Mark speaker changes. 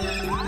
Speaker 1: Bye.